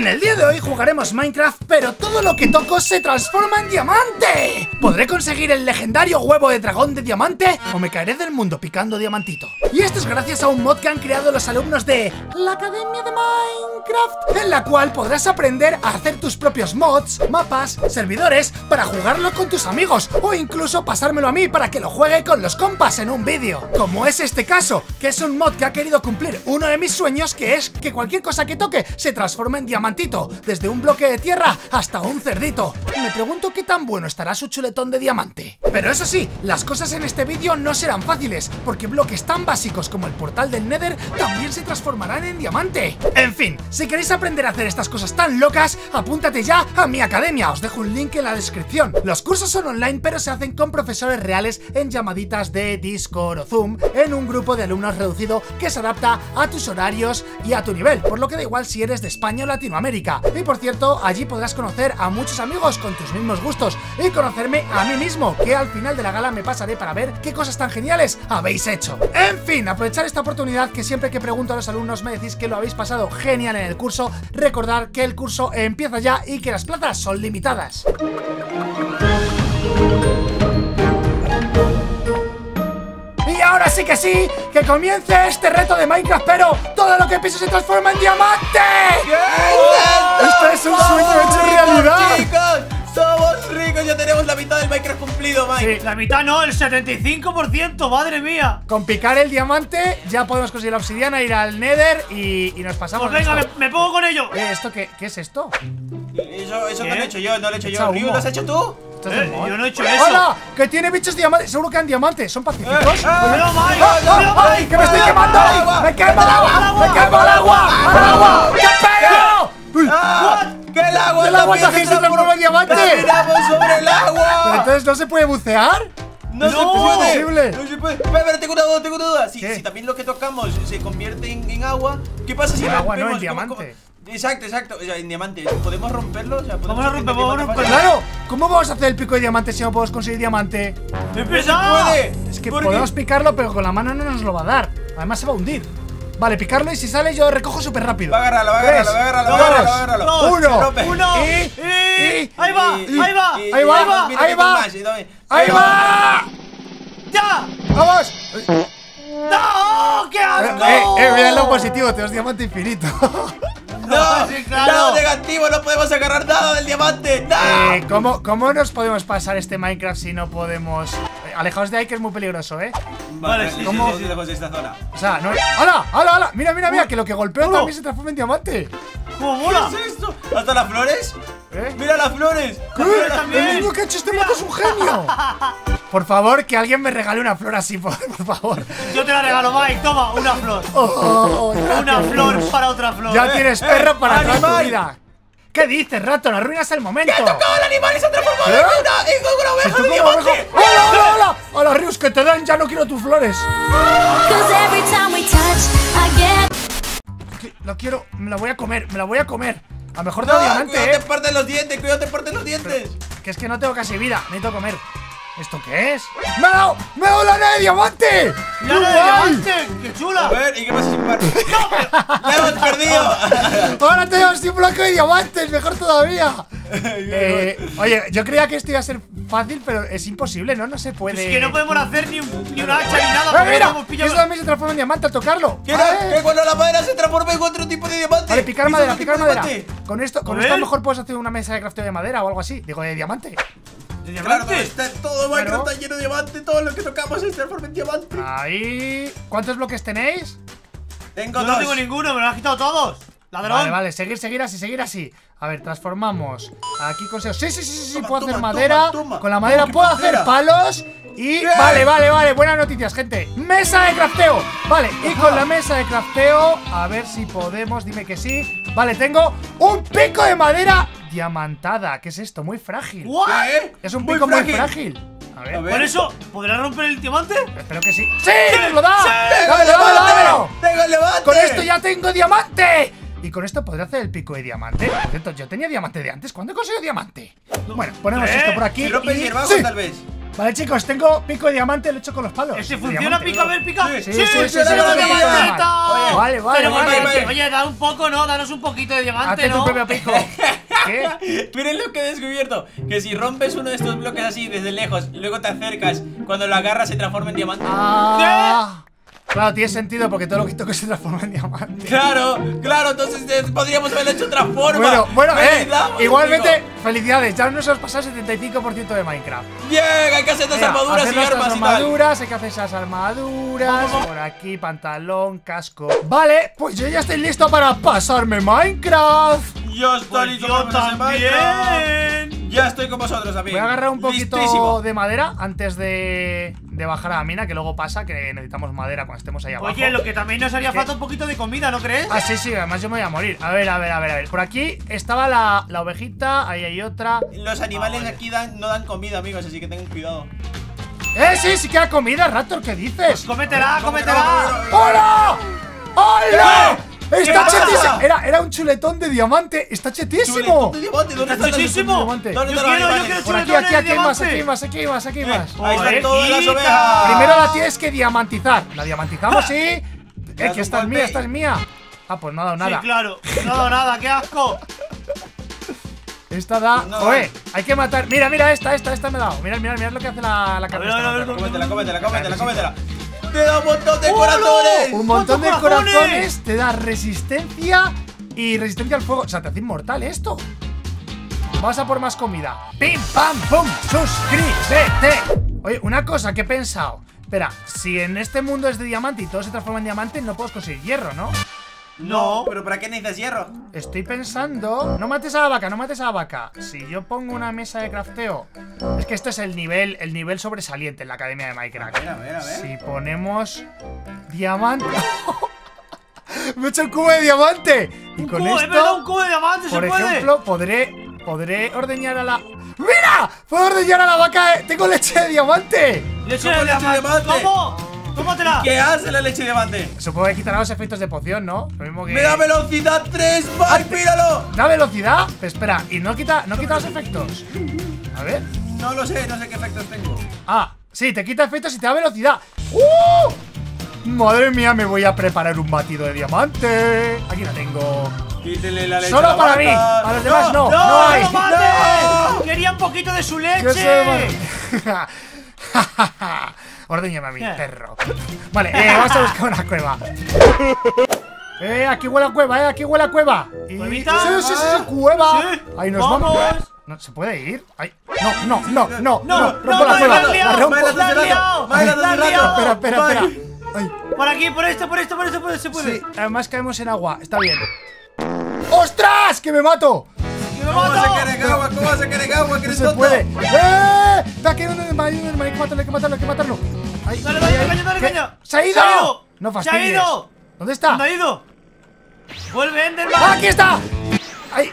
En el día de hoy jugaremos Minecraft, pero todo lo que toco se transforma en diamante. ¿Podré conseguir el legendario huevo de dragón de diamante o me caeré del mundo picando diamantito? Y esto es gracias a un mod que han creado los alumnos de la Academia de Minecraft, en la cual podrás aprender a hacer tus propios mods, mapas, servidores para jugarlo con tus amigos o incluso pasármelo a mí para que lo juegue con los compas en un vídeo. Como es este caso, que es un mod que ha querido cumplir uno de mis sueños, que es que cualquier cosa que toque se transforme en desde un bloque de tierra hasta un cerdito. Me pregunto qué tan bueno estará su chuletón de diamante. Pero eso sí, las cosas en este vídeo no serán fáciles, porque bloques tan básicos como el portal del Nether también se transformarán en diamante. En fin, si queréis aprender a hacer estas cosas tan locas, apúntate ya a mi academia, os dejo un link en la descripción. Los cursos son online, pero se hacen con profesores reales en llamaditas de Discord o Zoom, en un grupo de alumnos reducido que se adapta a tus horarios y a tu nivel, por lo que da igual si eres de España o Latinoamérica. Y por cierto, allí podrás conocer a muchos amigos con tus mismos gustos y conocerme a mí mismo, que al final de la gala me pasaré para ver qué cosas tan geniales habéis hecho. En fin, aprovechar esta oportunidad que siempre que pregunto a los alumnos me decís que lo habéis pasado genial en el curso, recordar que el curso empieza ya y que las plazas son limitadas. Ahora sí que sí, que comience este reto de Minecraft, pero todo lo que piso se transforma en diamante. ¡Esto es un sueño hecho realidad! ¡Chicos! ¡Somos ricos! Ya tenemos la mitad del Minecraft cumplido, Mike. Sí, la mitad no, el 75%, madre mía. Con picar el diamante ya podemos conseguir la obsidiana, ir al Nether y, y nos pasamos. Pues venga, me, pongo con ello. Eh, ¿Esto qué, qué es esto? Eso, eso lo he hecho yo, no lo he hecho yo. ¿lo has hecho tú? Eh, yo no he hecho eso. ¡Hola! ¡Que tiene bichos diamantes! Seguro que han diamantes. ¿Son pacíficos? Eh, eh. ¡Ah, ah, ¡Cuidado, ay! Mike! ¡Que me estoy ¡Al quemando! agua! ¡Me quemo el agua! ¡Me quemo el agua! ¡Al agua! ¡Qué ¡Ah! ¡Que el agua ¡El agua se transforma en diamante! ¡Caminamos sobre el ¿Pero agua! entonces no se puede bucear? ¡No, se No, puede! imposible. ¡No se puede! Espera, tengo una duda, tengo una duda. Si, si también lo que tocamos se convierte en, en agua, ¿qué pasa si En agua, no, en rompemos? diamante. ¿Cómo- cómo? Exacto, exacto. O sea, en diamante. ¿Podemos romperlo? O sea, ¿podemos Vamos a romper, vamos a romper. ¡Claro! ¿Cómo vamos a hacer el pico de diamante si no podemos conseguir diamante? ¡Es puede! Es que podemos picarlo, pero con la mano no nos lo va a dar. Además se va a hundir. Vale, picarlo y si sale yo recojo súper rápido. Va a agarrarlo, va a agarrarlo, va a agarrarlo, va a agarrarlo, dos, uno. ¡Uno! Y- y- y- ¡Ahí va! Y- ¡Ahí va! y- ahí va, ahí va. ¡Ahí va! ¡Ya! ¡Vamos! ¡No! ¡Qué Eh, asco! eh, eh, mira lo positivo, tenemos diamante infinito. ¡No! Sí, claro. ¡No, negativo! ¡No podemos agarrar nada del diamante! ¡No! Eh, ¿cómo, ¿Cómo nos podemos pasar este Minecraft si no podemos...? Eh, alejaos de ahí que es muy peligroso, ¿eh? Vale, sí, sí, ¿cómo? sí, sí, lejos de esta zona. O sea, no... ¡Hala! ¡Hala, hala! Mira, mira, mira, que lo que golpeo Uno. también se transforma en diamante. ¡Cómo mola! ¿Qué es esto? ¿Hasta las flores? ¿Eh? ¡Mira las flores! ¿Qué? El niño que ha hecho este moto es un genio. Por favor, que alguien me regale una flor así, por, por favor. Yo te la regalo, Mike. Toma, una flor. Oh, oh, oh, Una flor para otra flor. Ya Eh, tienes eh, perro para toda tu vida. ¿Qué dices, rato? La ruinas el momento. ¡Todo el animal y se ha transformado ¿Eh? en una, en una Si oveja de diamante! ¡Hola, hola, hola! ¡Hola, Rius, que te dan! Ya no quiero tus flores. Cause every time we touch, get Lo quiero, me la voy a comer, me la voy a comer. A lo mejor ¡No! te diamante, ¡Cuidado, eh. te parten los dientes! ¡Cuidado, te parten los dientes! Que es que no tengo casi vida, necesito comer. ¿Esto qué es? ¡Me ha dado! ¡Me ha dado la de diamante! ¡Mira ¡Qué la de diamante! ¡Qué chula! A ver, ¿y qué pasa si me parten? ¡La hemos perdido! Ahora tenemos un bloque de diamantes, mejor todavía. Eh, oye, yo creía que esto iba a ser fácil, pero es imposible, ¿no? No se puede. Es que no podemos hacer ni, un, ni un hacha ni nada ¡Eh, mira! no pillado. Esto también se transforma en diamante al tocarlo. ¿Qué era? Vale. Que cuando la madera se transforma en otro tipo de diamante. Vale, picar ¿Es madera, picar madera. Con esto, con A esto a lo mejor puedes hacer una mesa de crafteo de madera o algo así. Digo, de diamante. ¿De Claro, diamante? está todo Minecraft Claro. está lleno de diamante, todo lo que tocamos se transforma en diamante. Ahí. ¿Cuántos bloques tenéis? Tengo Yo dos. no tengo ninguno, me lo has quitado todos. Ladrón. Vale, vale, seguir, seguir así, seguir así. A ver, transformamos. Aquí consigo. Sí, sí, sí, sí, sí, Toma, puedo toma, hacer toma, madera. toma. Con la madera puedo hacer madera. palos. Y. Bien. Vale, vale, vale. Buenas noticias, gente. Mesa de crafteo. Vale, y con la mesa de crafteo. A ver si podemos. Dime que sí. Vale, tengo un pico de madera diamantada. ¿Qué es esto? Muy frágil. ¿Qué? Es un pico muy frágil. A A ver, ver. ¿Por eso? ¿Podrás romper el diamante? espero que sí. ¡Sí! ¡Nos lo da! ¡Tengo ¡Dámelo, el dámelo! ¡Tengo el diamante! ¡Con esto ya tengo diamante! Y con esto podré hacer el pico de diamante. Por cierto, yo tenía diamante de antes. ¿Cuándo he conseguido diamante? Bueno, ponemos ¿Eh? esto por aquí. Si y- hierbajo, ¡Sí! tal vez. Vale, chicos, tengo pico de diamante, lo he hecho con los palos. ¿Ese funciona, diamante. pica? A ver, pica. Sí, Sí, sí, sí, sí, funciona sí, la sí, sí, diamante. sí. Vale, vale, Pero, vale. oye, vale. oye, da un poco, ¿no? Danos un poquito de diamante, Hazte tu ¿no? propio pico. ¿Qué? Miren lo que he descubierto. Que si rompes uno de estos bloques así desde lejos, luego te acercas, cuando lo agarras se transforma en diamante. Ah. Claro, tiene sentido porque todo lo que toco se transforma en diamante. Claro, claro, entonces eh, podríamos haber hecho otra forma. Bueno, bueno, eh, igualmente, amigo. felicidades, ya nos hemos pasado el 75% de Minecraft. Bien, hay que hacer dos Venga, armaduras hacer y armas y tal. armaduras, hay que hacer esas armaduras. Por aquí, pantalón, casco. Vale, pues yo ya estoy listo para pasarme Minecraft. Yo estoy Pues listo yo para pasarme Minecraft. Ya estoy con vosotros, amigos. Voy a agarrar un poquito Listísimo. de madera antes de, de bajar a la mina, que luego pasa que necesitamos madera cuando estemos ahí abajo. Oye, lo que también nos haría ¿Qué? falta un poquito de comida, ¿no crees? Ah, sí, sí, además yo me voy a morir. A ver, a ver, a ver, a ver. Por aquí estaba la, la ovejita, ahí hay otra. Los animales Ah, vale. aquí dan, no dan comida, amigos, así que tengan cuidado. ¡Eh, sí, sí queda comida, Raptor! ¿Qué dices? Cómetela, ¿Cómo que cómetela. no? ¡Hola! ¡Hola! ¿Qué ¡Está chetísimo! Era, era un chuletón de diamante. ¡Está chetísimo! Chuletón de diamante, ¿dónde Está están los chetísimo. diamante? ¿Dónde Yo están los quiero, yo quiero Por aquí, aquí, aquí hay más, diamante. aquí hay más, aquí hay más, aquí hay más. Ahí están todas las ovejas. Primero la tienes que diamantizar. La diamantizamos, sí. Eh, que esta es mía, esta es mía. Ah, pues no ha dado Sí, nada. claro. No ha dado nada, qué asco. Esta da. No. Joder, hay que matar. Mira, mira, esta, esta, esta me ha dado. Mira, mira, mira lo que hace la, la ver, Cómetela, cómetela, cómetela, Sí, cómetela. Te da un montón de corazones. Un montón de ¿Cuántos corazones? corazones te da resistencia y resistencia al fuego. O sea, te hace inmortal esto. Vamos a por más comida. ¡Pim, pam, pum! ¡Suscríbete! Oye, una cosa que he pensado. Espera, si en este mundo es de diamante y todo se transforma en diamante, no puedes conseguir hierro, ¿no? No, pero ¿para qué necesitas hierro? Estoy pensando. No mates a la vaca, no mates a la vaca. Si yo pongo una mesa de crafteo. Es que este es el nivel, el nivel sobresaliente en la academia de Minecraft. A ver, a ver, a ver. Si ponemos diamante. Me he hecho el cubo de diamante. Y Un con cubo, es verdad, un esto, cubo de diamante por se puede. ejemplo, podré. Podré ordeñar a la. ¡Mira! ¡Puedo ordeñar a la vaca! eh. ¡Tengo leche de diamante! Leche ¿Cómo de leche de diamante. diamante? ¿Cómo? Tómatela. ¿Qué hace la leche de diamante? Supongo que quitará los efectos de poción, ¿no? Lo mismo que. ¡Me da velocidad 3, Mike! ¡Míralo! ¿Da velocidad? Pero espera, ¿y no quita, no quita los efectos? A ver. No lo sé, no sé qué efectos tengo. Ah, sí, te quita efectos y te da velocidad. ¡Uh! Madre mía, me voy a preparar un batido de diamante. Aquí lo tengo. Quítele la leche Solo la para mí, para los demás no. ¡No, hay. no mates! ¡No! Quería un poquito de su Yo leche. soy ma- Ordéñame a mi perro. Vale, eh, vamos a buscar una cueva. Eh, aquí huele a cueva, eh, aquí huele a cueva. Y... Sí, sí, sí, sí, cueva. Ahí nos vamos. Vamos. No, ¿Se puede ir? Ay, no, no, no, no, no, No, rompo no, la cueva. la rompo. Espera, espera, espera. Por aquí, por esto, por esto, por esto, por esto se puede. sí, además caemos en agua. Está bien. ¡Ostras! ¡Que me mato! ¡Que me ¿Cómo mato! se quiere agua? ¿Cómo se quiere agua? ¿Que No se puede. ¡Eh! Está un hermano, un hermano. Hay que matarlo, hay que matarlo, hay que matarlo. Ay, Dale, dale, ay. caña, dale, caña. ¡Se ha ido! Se ha ido. No Se ha fastidies. ido. ¿Dónde está? ¿Dónde ha ido? ¡Vuelve, ¡Ah, Enderman! aquí está! ¡Ay!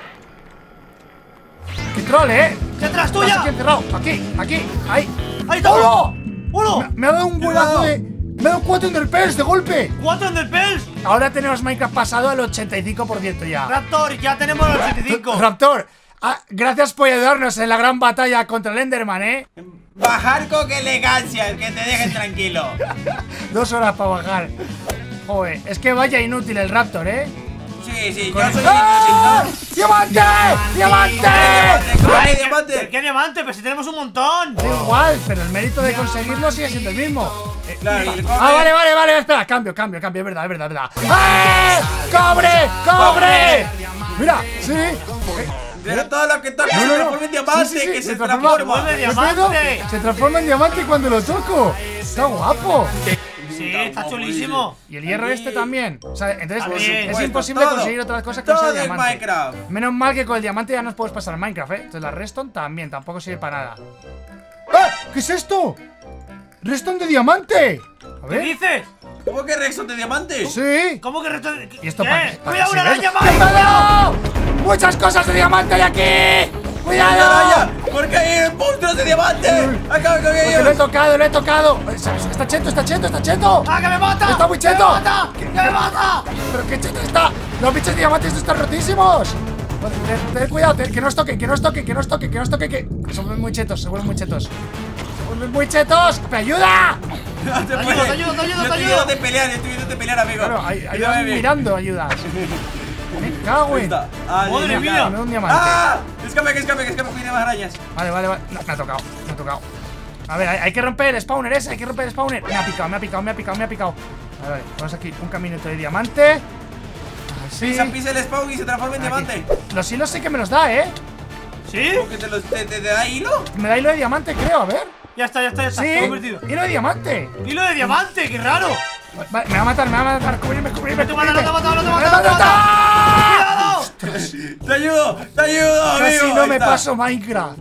¡Qué troll, eh! ¡Detrás tuya! aquí encerrado. Aquí, aquí, ahí. ¡Ahí está! ¡Hola! ¡Uno! Me, me ha dado un vuelazo de. Dado cuatro Enderpearls de golpe. ¡Cuatro Enderpearls! Ahora tenemos Minecraft pasado al 85% ya. Raptor, ya tenemos los 85. Raptor, ah, gracias por ayudarnos en la gran batalla contra el Enderman, eh. Bajar con elegancia, que te dejen tranquilo. Dos horas para bajar. Joder, es que vaya inútil el Raptor, eh. Sí, sí, yo soy ¡Ah! ¡Diamante! ¡Diamante! ¡Ay, ¿Qué, diamante! ¿Qué diamante? Pues si tenemos un montón. Da igual, pero el mérito de conseguirlo sigue siendo el mismo. Eh, Claro, Ah, vale, vale, vale, espera, cambio, cambio, cambio, es verdad, es verdad, es verdad. ¡Eh! ¡Cobre! ¡Cobre! Mira, sí. Pero todo lo que toques No, se no, no. transforma en diamante, Sí, sí, sí, que se, transforma. transforma. Vuelve ¿Qué diamante. Se transforma en diamante cuando lo toco. Está guapo. Sí, está chulísimo. Y el hierro este también. O sea, entonces es, supuesto, es imposible todo. conseguir otras cosas que no Todo sea en diamante. Minecraft. Menos mal que con el diamante ya nos podemos pasar a Minecraft, ¿eh? Entonces la Redstone también, tampoco sirve para nada. ¡Ah! ¿Qué es esto? ¡Redstone de diamante! A ¿Qué dices? ¿Cómo que Rexon de diamante? Sí. ¿Cómo que reto... ¿Y esto ¿Qué? para qué? ¡Cuidado, ¿Para una araña! ¡Cuidado! ¡Muchas cosas de diamante hay aquí! ¡Cuidado! ¡Raya! ¿Por qué hay monstruos de diamante? ¡Acaba con Porque lo he ellos! tocado, lo he tocado. Está cheto, está cheto, está cheto. ¡Ah, que me mata! ¡Está muy ¡Que me cheto! mata! ¡Que me mata! Pero qué cheto está. Los bichos diamantes están rotísimos. Ten, cuidado, ten- que no os toquen, que no os toquen, que no os toquen, que no os toquen, que se vuelven muy chetos, se vuelven muy chetos. unos muy chetos. ¡Me ayuda! No te Te puedes. ayudo, te ayudo, te ayudo, Yo te estoy viéndote pelear, estoy viéndote pelear, amigo. Claro, ay- ayudas mirando, ayudas. Me cago Ahí en. está. Ah, Madre mía. Un diamante. ¡Ah! Escape, que escape, que escape, que más arañas. Vale, vale, vale. No, me ha tocado, me ha tocado. A ver, hay, hay que romper el spawner ese, hay que romper el spawner. Me ha picado, me ha picado, me ha picado, me ha picado. Vale, vale. Vamos aquí, un caminito de diamante. Así. Pisa, pisa el spawn y se transforma en Aquí. diamante. Los hilos sí que me los da, ¿eh? ¿Sí? Porque te, lo- te, te- te da hilo. Me da hilo de diamante, creo, a ver. Ya está, ya está, ya está. Sí, convertido. hilo de diamante. Hilo de diamante, qué raro. Vale, me va a matar, me va a matar. Cubrirme, cubrirme, Te mata, no te mata, no te ¡Me mata, no te va a mata. Te ayudo, te ayudo, amigo. Casi no Ahí me está. paso Minecraft.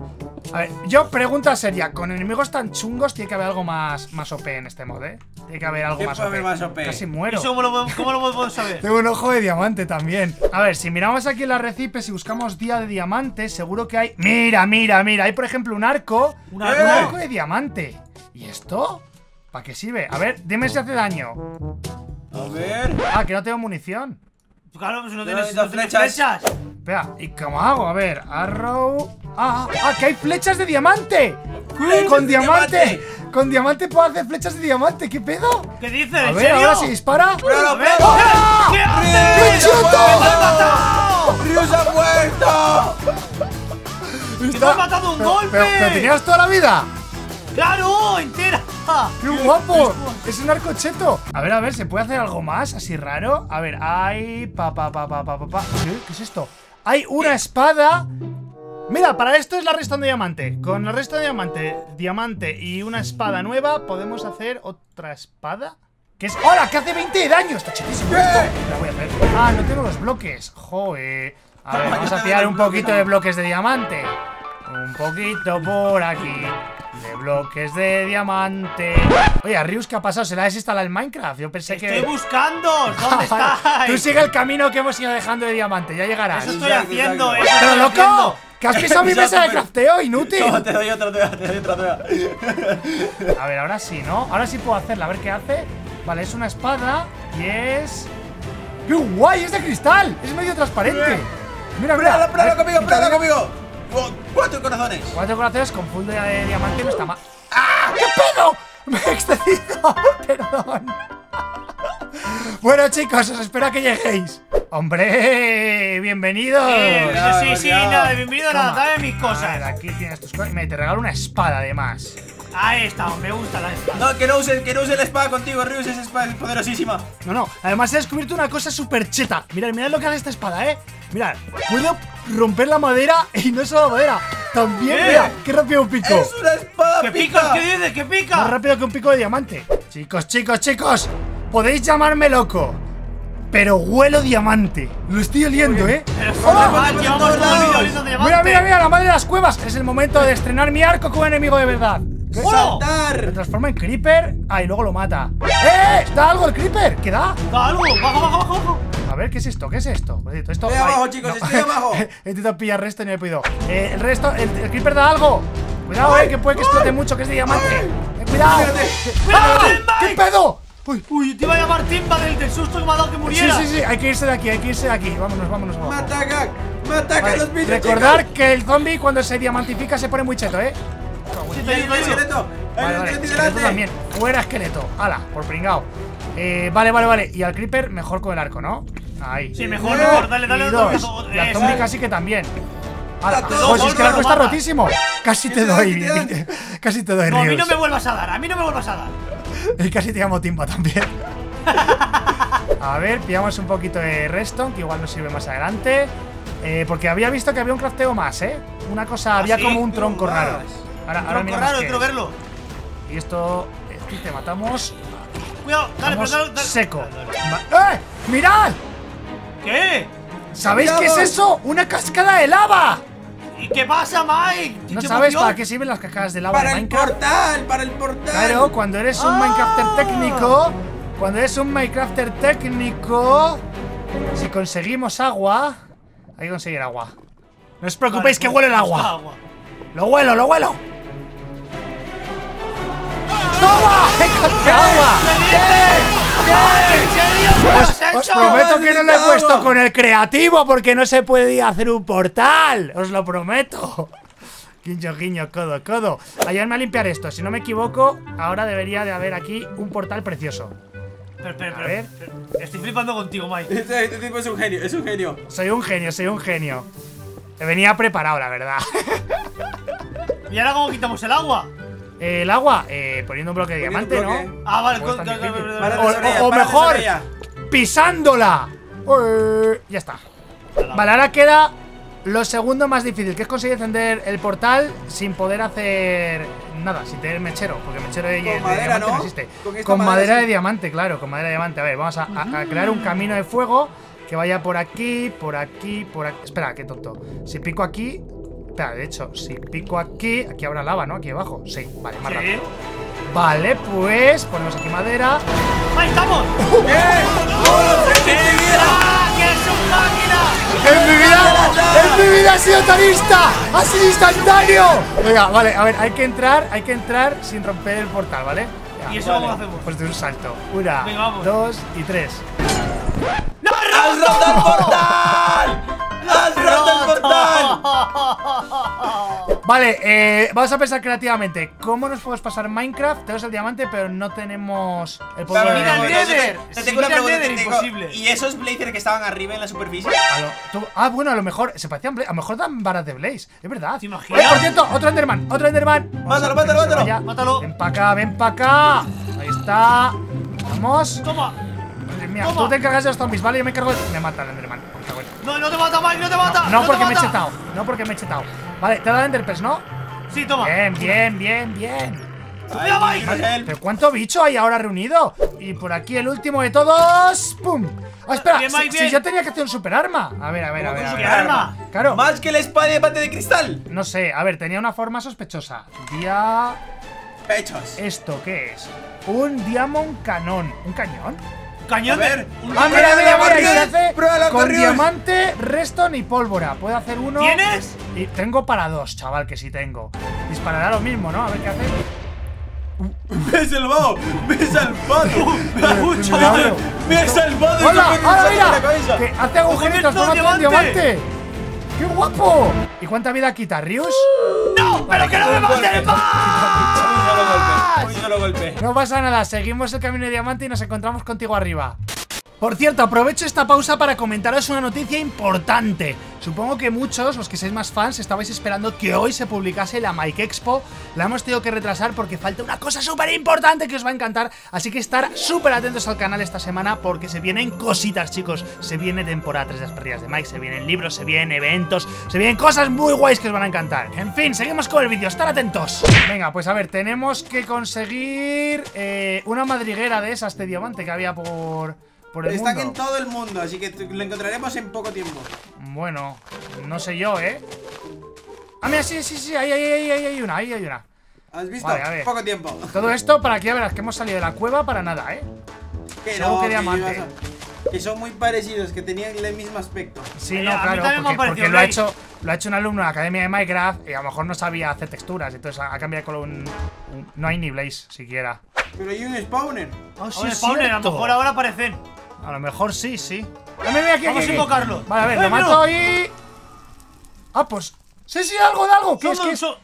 A ver, yo pregunta seria, con enemigos tan chungos tiene que haber algo más, más OP en este mod, ¿eh? Tiene que haber algo ¿Qué más puede OP. haber más OP? Casi muero. ¿Eso cómo lo, podemos- cómo lo podemos saber? Tengo un ojo de diamante también. A ver, si miramos aquí en la arrecifes y buscamos día de diamante, seguro que hay. Mira, mira, mira. Hay, por ejemplo, un arco. Un Un arco. arco de diamante. ¿Y esto? ¿Para qué sirve? A ver, dime si hace daño. A ver. Ah, que no tengo munición. Claro, pues si no tienes, no tienes flechas. flechas. Espera, ¿y cómo hago? A ver, arrow. Ah, ah, que hay flechas de diamante. Con diamante. diamante. Con diamante puedo hacer flechas de diamante. ¿Qué pedo? ¿Qué dices? A ¿En ver, serio? ahora si dispara. ¡Pruébalo, A ver, pruébalo! ¡Ah! ¿Qué ¡Qué haces? chuto! ¡Me has matado! ¡Rius ha! ¡Que te has matado un Pero- golpe! Pero, pero tenías toda la vida. ¡Claro! ¡Entera! ¡Qué guapo! Es un arco cheto. A ver, a ver, ¿se puede hacer algo más así raro? A ver, hay. Pa, pa, pa, pa, pa, pa, pa. ¿Qué? ¿Qué es esto? Hay una espada. Mira, para esto es la resta de diamante. Con la resta de diamante, diamante y una espada nueva, podemos hacer otra espada. ¿Qué es? ¡Hola! ¡Que hace 20 de daño! Está chetísimo ¿Qué? esto. La voy a hacer. Ah, no tengo los bloques. Joder. A ver, vamos a pillar un poquito de bloques de diamante. Un poquito por aquí. De bloques de diamante. Oye, a Rius, ¿qué ha pasado? ¿Se le ha desinstalado el Minecraft? Yo pensé ¡Estoy que. buscando! ¿Dónde Tú estáis? sigue el camino que hemos ido dejando de diamante, ya llegarás. Eso estoy Exacto, haciendo, exacto. eso ¡Pero estoy loco! haciendo. ¡Que has pisado mi mesa de crafteo, inútil! Toma, te doy otra, te doy, te doy otra, te doy. A ver, ahora sí, ¿no? Ahora sí puedo hacerla, a ver qué hace. Vale, es una espada y es. ¡Qué guay! ¡Es de cristal! ¡Es medio transparente! Mira, mira. ¡Pruébalo, pruébalo conmigo, pruébalo conmigo! Oh, ¡Cuatro corazones! Cuatro corazones con full de, de diamante no está mal. ¡Ah! ¡Qué pedo! Me he excedido. Perdón. Bueno, chicos, os espero a que lleguéis. ¡Hombre! ¡Bienvenidos! Eh, Cuidado, sí, sí, cuidado. nada, bienvenido, nada, Toma. dame mis A ver, cosas. aquí tienes tus cosas. Me te regalo una espada, además. Ahí está, me gusta la espada. No, que no use, que no use la espada contigo, Rius, esa espada es poderosísima. No, no. Además he descubierto una cosa súper cheta. Mirad, mirad lo que hace esta espada, ¿eh? Mirad, puedo romper la madera y no solo la madera. También, ¿Qué? mira, qué rápido un pico. ¡Es una espada ¿Qué pica! ¿Qué dices? ¿Qué Más pica? rápido que un pico de diamante. Chicos, chicos, chicos. Podéis llamarme loco. Pero huelo diamante. Lo estoy oliendo, ¿eh? Es ¡Oh! Mira, mira, mira, la madre de las cuevas. Es el momento de estrenar mi arco como enemigo de verdad. ¡Oh! Se ¡Saltar! transforma en creeper. Ah, y luego lo mata. ¡Eh! ¿Da algo el creeper? ¿Qué da? Da algo, bajo, bajo, bajo, bajo. A ver, ¿qué es esto? ¿Qué es esto? Pues esto, esto Estoy ay, abajo, chicos, estoy abajo. He intentado pillar resto y no he podido. Eh, el resto, el, el creeper da algo. Cuidado, eh, que puede que explote mucho, que es de diamante. Eh, cuidado. ¡Cuidado, ¡Ah! Timba! ¿Qué pedo? Uy. Uy, te iba a llamar Timba del, del susto que me ha dado que Sí, muriera. sí, sí, hay que irse de aquí, hay que irse de aquí. Vámonos, vámonos, ¡Me vámonos. atacan! ¡Me atacan Vale, los bichos, recordar chicos! que el zombie cuando se diamantifica se pone muy cheto, ¿eh? Sí, ¡Hay te ayudo, un te ayudo. esqueleto! ¡Hay Vale, vale, esqueleto también. Fuera esqueleto. Hala, por pringao. Eh, vale, vale, vale. Y al creeper mejor con el arco, ¿no? Ahí. Sí, mejor, mejor, dale, dale otro Eso. zombie casi que también. Todo pues es que el arco está rotísimo. Casi te doy. Casi te doy, No, a mí no me vuelvas a dar, a mí no me vuelvas a dar. Y casi te llamo Timba también. A ver, pillamos un poquito de redstone, que igual nos sirve más adelante. Eh, porque había visto que había un crafteo más, ¿eh? Una cosa, había sí? como un ¿Cómo tronco raro. Ahora, ahora Tronco raro, quiero verlo. Y esto, te matamos. Cuidado, dale, pero dale, dale. seco. Dale, ¡Eh! ¡Mirad! ¿Qué? ¿Sabéis qué es eso? ¡Una cascada de lava! ¿Y qué pasa, Mike? ¿No ¿Qué sabes para qué sirven las cascadas de lava ¡Para de el portal! ¡Para el portal! Claro, cuando eres un Ah. Minecrafter técnico, cuando eres un Minecrafter técnico, si conseguimos agua, hay que conseguir agua. No os preocupéis Vale, que pues, huele el busca agua. Lo huelo, lo huelo. ¡Toma! ¡Encontré agua! ¿En serio? ¿Qué has Os hecho? prometo que no lo he puesto con el creativo porque no se podía hacer un portal. Os lo prometo. Guiño, guiño, codo, codo. Ayúdame a limpiar esto. Si no me equivoco, ahora debería de haber aquí un portal precioso. Espera. ver. Estoy flipando contigo, Mike. Este, este tipo es un genio, es un genio. Soy un genio, soy un genio. Venía preparado, la verdad. ¿Y ahora cómo quitamos el agua? El agua, eh, poniendo un bloque de Poniendo diamante, bloque. ¿no? Ah, vale, con- O- mejor. Pisándola. Ya está. Vale, ahora queda lo segundo más difícil, que es conseguir encender el portal sin poder hacer nada, sin tener mechero, porque mechero de, de madera, diamante no, ¿no? existe. Con madera, de diamante, claro, con madera de diamante. A ver, vamos a, a- a crear un camino de fuego que vaya por aquí, por aquí, por aquí. Espera, qué tonto. Si pico aquí. Espera, de hecho, si pico aquí, aquí habrá lava, ¿no? Aquí abajo. Sí, vale, más Sí. rápido. Vale, pues ponemos aquí madera. ¡Ahí estamos! ¡Ah, que es un máquina! ¡En mi vida! ¡En mi vida ha sido tan insta! ¡Ha sido instantáneo! Venga, vale, a ver, hay que entrar, hay que entrar sin romper el portal, ¿vale? Ya, ¿Y eso Vale. cómo lo hacemos? Pues de un salto. Una, Venga, dos y tres. ¡Has roto el portal! ¡Has roto el portal! Vale, eh, vamos a pensar creativamente. ¿Cómo nos podemos pasar Minecraft? Tenemos el diamante, pero no tenemos el Pero de mira el Nether. te tengo una pregunta, te tengo- imposible. ¿Y esos blazers que estaban arriba en la superficie? A lo- tú- ah, bueno, a lo mejor se parecían Blaze. A lo mejor dan varas de Blaze. Es verdad. ¿Te imaginas? Eh, por cierto, otro Enderman. Otro Enderman. Mátalo, mátalo, mátalo. Ven para acá, ven para acá. Ahí está. Vamos. Toma. Madre mía, Toma. tú te encargas de los zombies, ¿vale? Yo me encargo de... Me mata el Enderman. No, no te mata, Mike, no te mata. No, no porque me he chetado. No porque me he chetado. Vale, te ha dado Enderpearls, ¿no? Sí, toma. Bien, bien, bien, bien. Mike. Vale. ¿Pero cuánto bicho hay ahora reunido? Y por aquí el último de todos. ¡Pum! Ah, espera, Bien, si, yo tenía que hacer un super arma. A ver, a ver, a ver. a ¿Cómo ver. que arma? Claro. ¡Más que la espada de pate de cristal! No sé, a ver, tenía una forma sospechosa. Día. Pechos. ¿Esto qué es? Un Diamond Canón. ¿Un cañón? Cañón A ver. un- Ah, mira, mira, mira, pruébalo, con diamante, redstone y pólvora. Puedo hacer uno. ¿Tienes? Y tengo para dos, chaval, que sí tengo. Disparará lo mismo, ¿no? A ver qué hace. ¡Me he salvado! ¡Me he salvado! ¡Me ha mucho! ¡Me he salvado! ¡Hola! ¡Hola, mira! Que hace agujeritos, el diamante! ¡Qué guapo! ¿Y cuánta vida quita, Rius? ¡No! ¡Pero que no me solo No pasa nada, seguimos el camino de diamante y nos encontramos contigo arriba. Por cierto, aprovecho esta pausa para comentaros una noticia importante. Supongo que muchos, los que sois más fans, estabais esperando que hoy se publicase la Mike Expo. La hemos tenido que retrasar porque falta una cosa súper importante que os va a encantar. Así que estar súper atentos al canal esta semana porque se vienen cositas, chicos. Se viene temporada 3 de las perrillas de Mike, se vienen libros, se vienen eventos, se vienen cosas muy guays que os van a encantar. En fin, seguimos con el vídeo, estar atentos. Venga, pues a ver, tenemos que conseguir eh, una madriguera de esas de diamante que había por, por el Están mundo. en todo el mundo, así que lo encontraremos en poco tiempo. Bueno, no sé yo, ¿eh? Ah, mira, sí, sí, sí, ahí, ahí, ahí, ahí hay una, ahí hay una. ¿Has visto? Vale, a ver. Poco tiempo. Todo esto para que ya verás que hemos salido de la cueva para nada, ¿eh? Que Solo que que diamante. ibas a- Que son muy parecidos, que tenían el mismo aspecto. Sí, no, claro, porque, lo, ha hecho, lo ha hecho un alumno de la Academia de Minecraft y a lo mejor no sabía hacer texturas, entonces ha, ha cambiado con un, un- No hay ni Blaze siquiera. Pero hay un spawner. Oh, Ahora spawner, a lo mejor ahora aparecen. A lo mejor sí, sí. Ah, aquí, Vamos aquí, a invocarlo. Vale, a ver, ¡Eh, lo mato y. Ah, pues. Sí, sí, algo de algo. ¿Qué Son, es que es? son,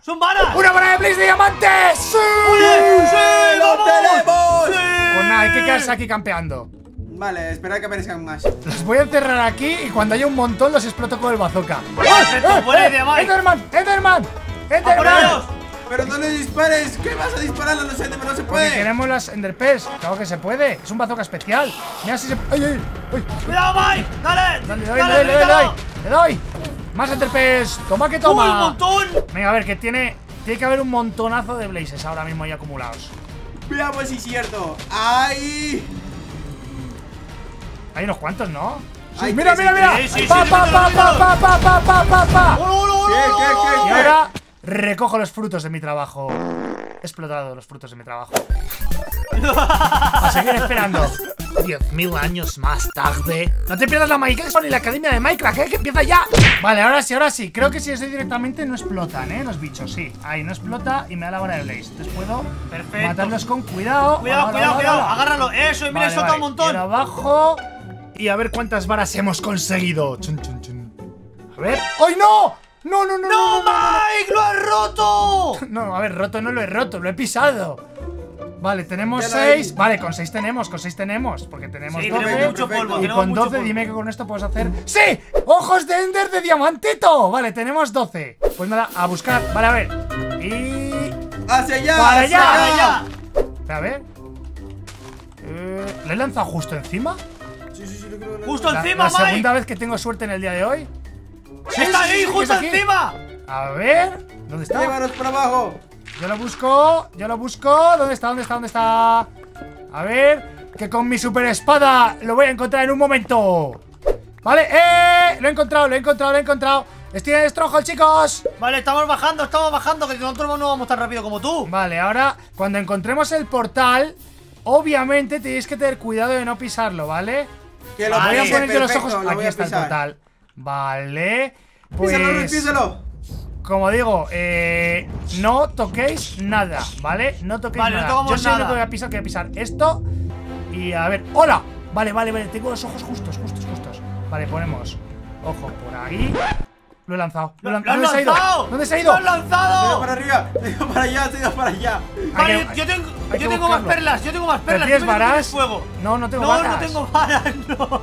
son varas. ¡Una vara de Blaze de diamantes! ¡Sí! ¡Sí! ¡Lo ¡Vamos! tenemos! ¡Sí! Pues nada, hay que quedarse aquí campeando. Vale, espera que aparezcan más. Los voy a encerrar aquí y cuando haya un montón los exploto con el bazooka. Perfecto, buena idea, Mike. ¡Enderman! ¡Enderman! ¡A por ¡Enderman! Pero no le dispares. ¿Qué vas a disparar a los Enderman? No se Porque puede. queremos las Enderpearls. Claro que se puede. Es un bazooka especial. Mira si se. ¡Ay, ay! ¡Ay! ¡Cuidado, Mike! ¡Dale! Dale, le doy, ¡Dale, le doy, le doy, le doy. grítalo! ¡Le doy! ¡Más Enderpearls! ¡Toma que ¡Uy, un toma! montón! Venga, a ver, que tiene. Tiene que haber un montonazo de blazes ahora mismo ahí acumulados. Veamos si es cierto. ¡Ay! Hay unos cuantos, ¿no? Sí, mira, mira, mira. Sí, sí, Pa, sí, pa, pa, pa, pa, pa, pa, pa, pa, pa. ¡Hola, hola, hola, ¿Qué, hola, qué, hola, qué, Y ahora recojo los frutos de mi trabajo. He explotado los frutos de mi trabajo. A seguir esperando. Diez mil años más tarde. No te pierdas la Expo ni la Academia de Minecraft, ¿eh? que empieza ya. Vale, ahora sí, ahora sí. Creo que si estoy directamente no explotan, ¿eh? Los bichos, sí. Ahí no explota y me da la hora de Blaze. Entonces puedo Perfecto. matarlos con cuidado. Cuidado, cuidado, cuidado. Agárralo. Eso, y mira, Vale, suelta vale. un montón. Y abajo. Y a ver cuántas varas hemos conseguido. Chun, chun, chun. A ver. ¡Ay, no! No, no, no, no, ¡No, no, no, no. Mike! ¡Lo has roto! No, a ver, roto no lo he roto, lo he pisado. Vale, tenemos Ya lo hay. 6. Vale, con 6 tenemos, con 6 tenemos. Porque tenemos Sí, 12. tenemos mucho perfecto. polvo, y tenemos con mucho 12, polvo. dime que con esto puedes hacer. ¡Sí! ¡Ojos de Ender de diamantito! Vale, tenemos 12. Pues nada, a buscar. Vale, a ver. Y. ¡Hacia allá! ¡Para allá! ¡Para allá! A ver. Eh, ¿Le he lanzado justo encima? Sí, sí, sí, lo creo. lo ¡Justo La, encima, la Mike! segunda vez que tengo suerte en el día de hoy. Sí, ¡Está ahí, sí, que es justo encima! A ver. ¿Dónde está? Llévanos para abajo. Yo lo busco, yo lo busco. ¿Dónde está? ¿Dónde está? ¿Dónde está? A ver, que con mi super espada lo voy a encontrar en un momento. Vale, ¡eh! Lo he encontrado, lo he encontrado, lo he encontrado. Estoy en Stronghold, chicos. Vale, estamos bajando, estamos bajando, que nosotros no vamos tan rápido como tú. Vale, ahora, cuando encontremos el portal, obviamente tenéis que tener cuidado de no pisarlo, ¿vale? Que lo Vale, Voy a poner yo los ojos. lo Aquí está el portal. Vale. Luis, Pues. písalo. Como digo, eh, no toquéis nada, ¿vale? No toquéis Vale, no nada. tocamos Yo sé lo nada. que voy a pisar, que voy a pisar esto. Y a ver. ¡Hola! Vale, vale, vale. Tengo los ojos justos, justos, justos. Vale, ponemos. Ojo por ahí. Lo he lanzado. Lo he ¡Lo, lanzado. lo ¿Dónde se ha ido? lanzado! ¿Dónde se ha ¡Lo ido? has Se ha ido lanzado! para arriba, se ha ido para allá, se ha ido para allá. Vale, que- yo tengo, yo tengo más perlas, yo tengo más perlas. ¿Tienes varas? No, no tengo no, varas. No, tengo varas, no.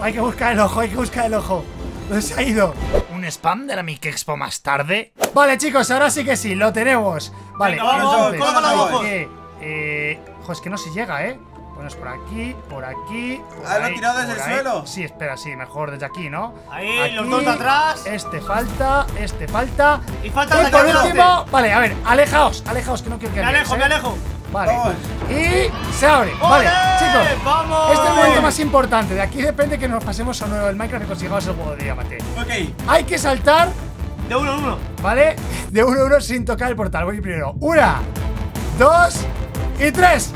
Hay que buscar el ojo, hay que buscar el ojo. ¿Dónde se ha ido? ¿Un spam de la Mic Expo más tarde? Vale, chicos, ahora sí que sí, lo tenemos. Vale, Venga, vamos, entonces. los ojos. ¿qué? Eh, jo, es que no se llega, ¿eh? Ponemos por aquí, por aquí. por Ah, lo he ahí, tirado desde el ahí. suelo. Sí, espera, sí, mejor desde aquí, ¿no? Ahí, los dos de atrás. Este falta, este falta. Y falta y por último, vale, a ver, alejaos, alejaos, que no quiero que Me alejo, ¿eh? me alejo. Vale. Y se abre. Vale, chicos. ¡Vamos! Este es el momento más importante. De aquí depende que nos pasemos o no el Minecraft y consigamos el juego de diamante. Ok. Hay que saltar, De uno en uno. ¿vale? De uno a uno sin tocar el portal. Voy primero. Una, dos y tres.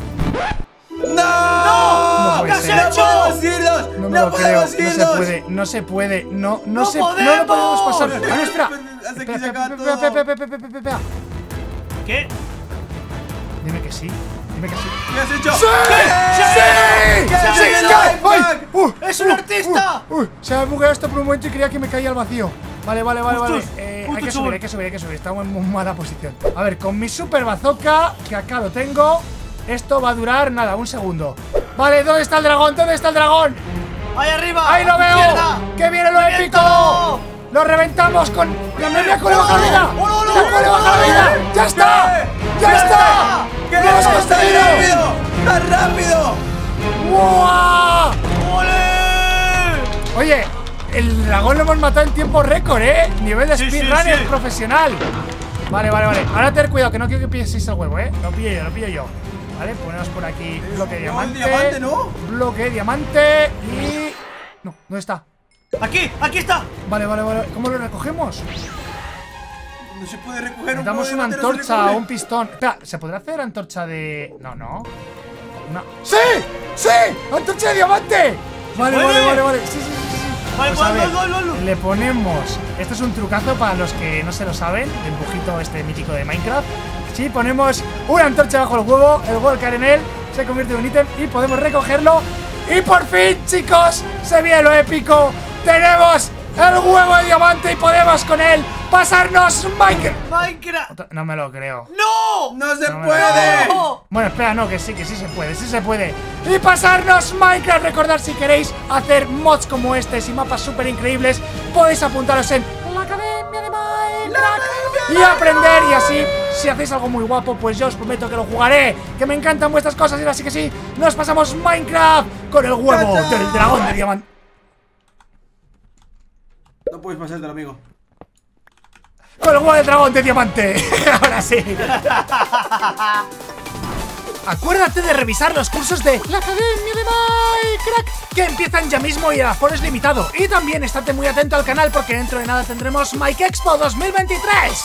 ¡No! No ¿Qué puede has ser. ¡No hecho? podemos irnos! No ¡No, creo. podemos No se puede. No se puede. No, no, ¡No se. No lo podemos podemos! pasar. Ah, no, que se acaba todo. espera. ¿Qué? Dime que sí. Dime que sí. ¿Qué has hecho? ¡Sí! ¡Sí! ¿Qué has ¡Sí! ¡Sí! Back. ¡Uh! ¡Es un artista! Se me ha bugueado esto por un momento y creía que me caía al vacío. Vale, vale, vale, vale. Eh, hay que subir, hay que subir, hay que subir. Estamos en muy mala posición. A ver, con mi super bazooka, que acá lo tengo, esto va a durar nada, un segundo. Vale, ¿dónde está el dragón? ¿Dónde está el dragón? ¡Ahí arriba! ¡Ahí lo veo! ¡Que viene lo épico! ¡Lo reventamos con. ¡La media con la vida! ¡Oh, no, no! ¡La con le baja la vida! ¡Ya está! ¡Ya está! ¿Qué ¡Lo hemos ¡Tan conseguido! rápido! ¡Tan rápido! ¡Guau! ¡Ole! Oye, el dragón lo hemos matado en tiempo récord, ¿eh? Nivel de Sí, speedrunner sí. profesional. Vale, vale, vale. Ahora tener cuidado, que no quiero que pilléis el huevo, ¿eh? Lo pillo yo, lo pillo yo. Vale, ponemos por aquí bloque de No, diamante. diamante, ¿no? Bloque de diamante y. No, ¿dónde está? ¡Aquí! ¡Aquí está! Vale, vale, vale. ¿Cómo lo recogemos? No se puede recoger un huevo una antorcha o un pistón. Espera, ¿se podrá hacer antorcha de.? No, no. Una... ¡Sí! ¡Sí! ¡Antorcha de diamante! Vale, vale, vale, vale. Sí, sí, sí. sí. Vale, Pues a gol, ver, gol, gol, gol. le ponemos. Esto es un trucazo para los que no se lo saben. El empujito este mítico de Minecraft. Si ponemos una antorcha bajo el huevo, el huevo al caer en él se convierte en un ítem y podemos recogerlo. Y por fin, chicos, se viene lo épico. Tenemos el huevo de diamante y podemos con él pasarnos Minecraft. ¡Minecraft! No me lo creo. ¡No! ¡No se No puede! ¡No! Bueno, espera, no, que sí, que sí se puede, sí se puede. Y pasarnos Minecraft. Recordad si queréis hacer mods como este y mapas súper increíbles, podéis apuntaros en la Academia de Minecraft y aprender. Y así, si hacéis algo muy guapo, pues yo os prometo que lo jugaré. Que me encantan vuestras cosas y así que sí, nos pasamos Minecraft con el huevo del dragón de diamante. Puedes pasártelo, amigo. Con el huevo del dragón de diamante. Ahora sí. Acuérdate de revisar los cursos de la Academia de Minecraft que empiezan ya mismo y el aforo es limitado. Y también estate muy atento al canal porque dentro de nada tendremos Mike Expo 2023.